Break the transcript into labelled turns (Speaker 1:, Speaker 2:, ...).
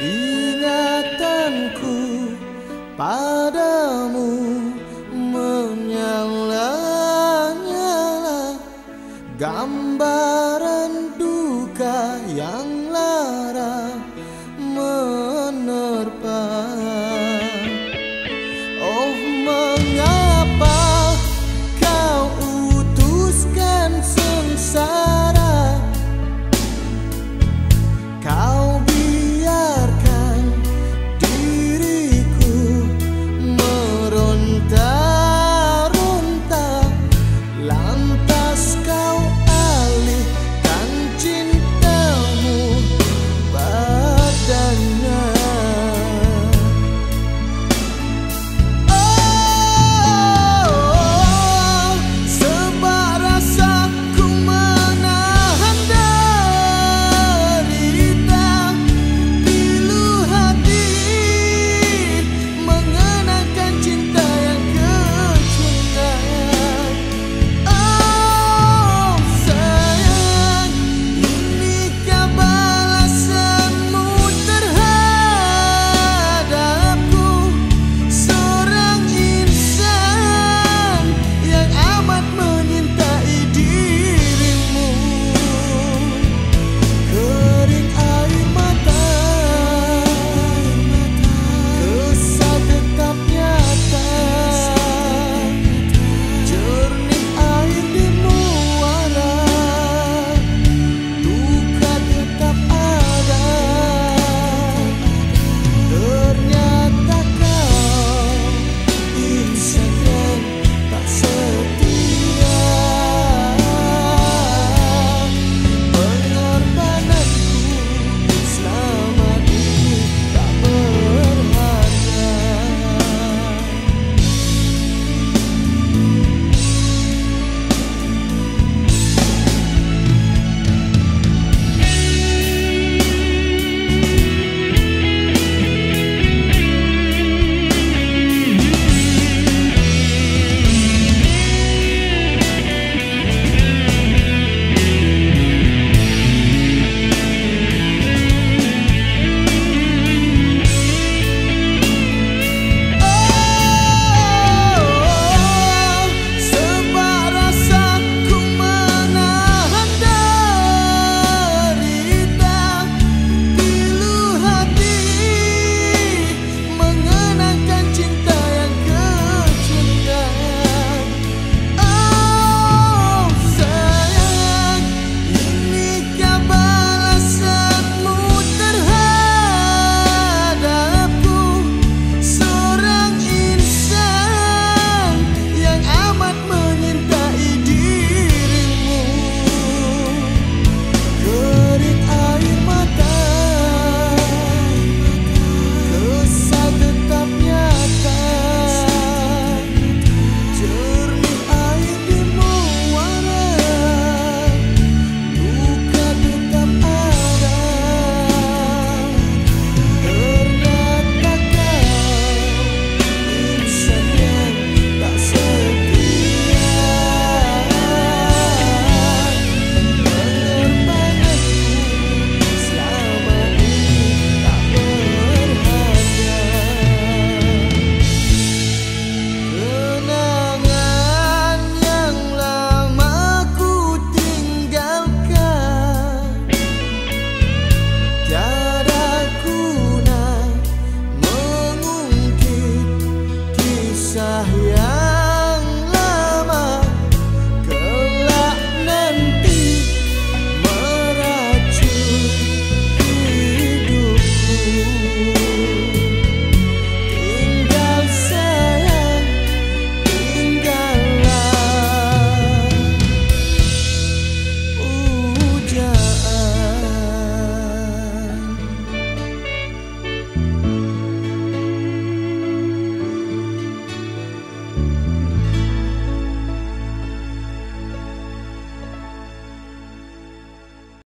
Speaker 1: Ingatanku padamu menyala-nyala Gambaran duka yang